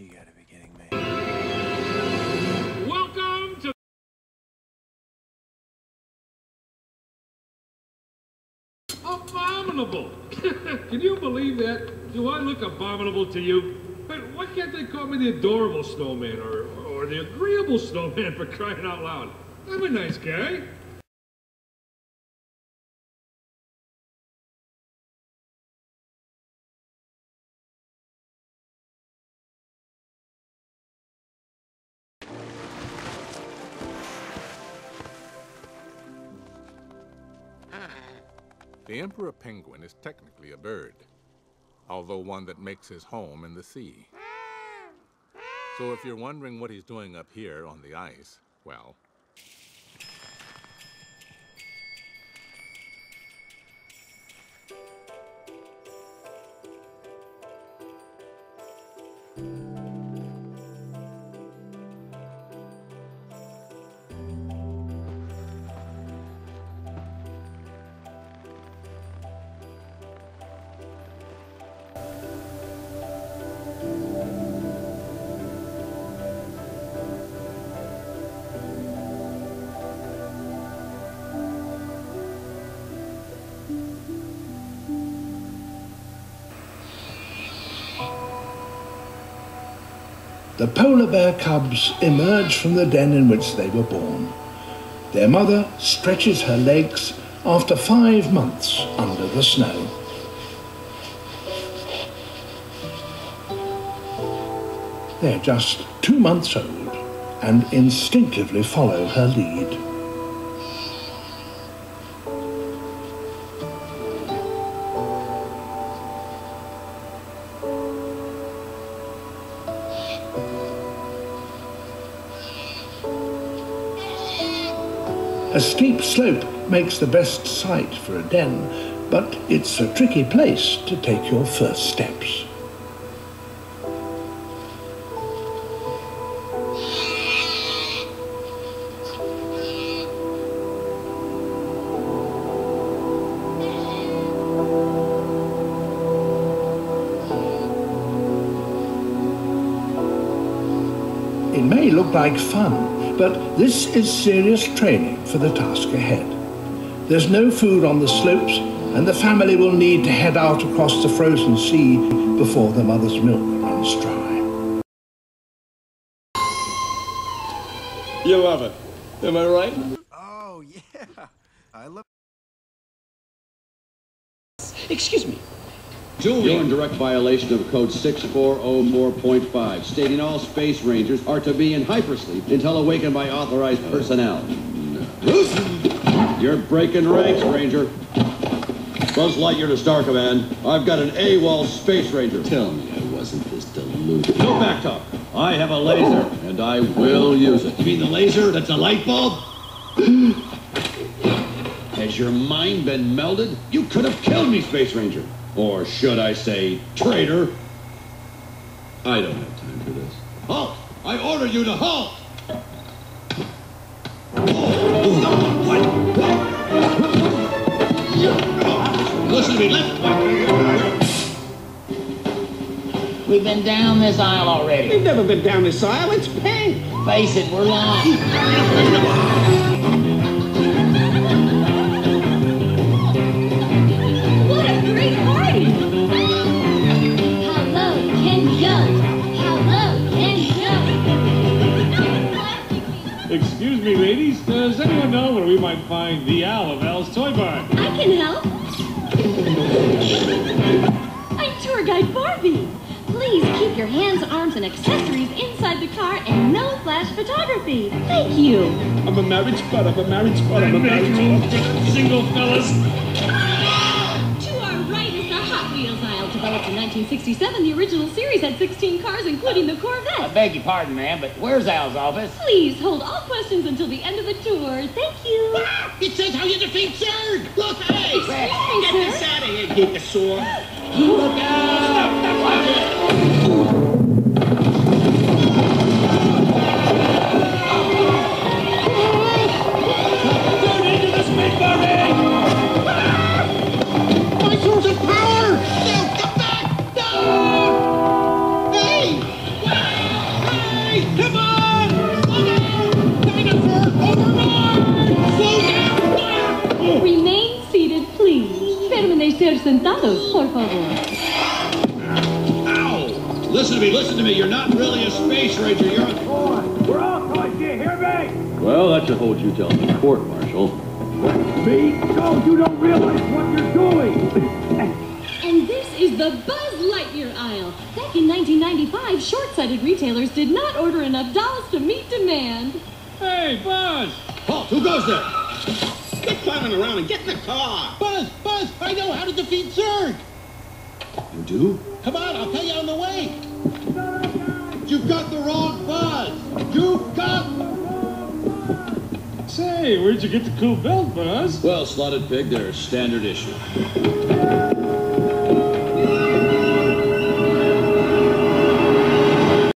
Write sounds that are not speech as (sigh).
You gotta be kidding me. Welcome to. Abominable! (laughs) Can you believe that? Do I look abominable to you? But why can't they call me the adorable snowman or, or the agreeable (laughs) snowman for crying out loud? I'm a nice guy. The emperor penguin is technically a bird, although one that makes his home in the sea. So if you're wondering what he's doing up here on the ice, well, the polar bear cubs emerge from the den in which they were born. Their mother stretches her legs after five months under the snow. They're just two months old and instinctively follow her lead. A steep slope makes the best site for a den, but it's a tricky place to take your first steps. It may look like fun, but this is serious training for the task ahead. There's no food on the slopes, and the family will need to head out across the frozen sea before the mother's milk runs dry. You love it. Am I right? Oh, yeah. I love Excuse me. You're in direct violation of Code 6404.5, stating all space rangers are to be in hypersleep until awakened by authorized personnel. You're breaking ranks, Ranger. Buzz Lightyear to Star Command. I've got an AWOL Space Ranger. Tell me I wasn't this deluded. No back talk. I have a laser, and I will use it. You mean the laser that's a light bulb? Has your mind been melded? You could have killed me, Space Ranger. Or should I say, traitor? I don't have time for this. Halt! I order you to halt! Listen to me, listen. We've been down this aisle already. We've never been down this aisle. It's pink. Face it, we're lost. Me, ladies. Does anyone know where we might find the Owl of Al's Toy Barn? I can help. I'm tour guide Barbie. Please keep your hands, arms, and accessories inside the car and no flash photography. Thank you. I'm a married spot. I'm a married spot. I'm a married spot. Single fellas. Developed in 1967, the original series had 16 cars, including the Corvette. I beg your pardon, ma'am, but where's Al's office? Please hold all questions until the end of the tour. Thank you. Ah, it says how you defeat Zurg. Look, hey. Excuse me, Get this sir. out of here, Gigasaur. Look out! Remain seated, please. Federman, sentados, por favor. Ow! Listen to me, listen to me. You're not really a space ranger. You're a toy. We're all toys, you hear me? Well, that should hold you till the court martial. Me? No, you don't realize what you're doing. (laughs) And this is the Buzz Lightyear aisle. Back in 1995, short-sighted retailers did not order enough dolls to meet demand. Hey, Buzz! Halt! Who goes there? Quit climbing around and get in the car. Buzz, Buzz, I know how to defeat Zurg. You do? Come on, I'll tell you on the way. You've got the wrong Buzz. You've got Say, where'd you get the cool belt, Buzz? Well, Slotted Pig, they're standard issue.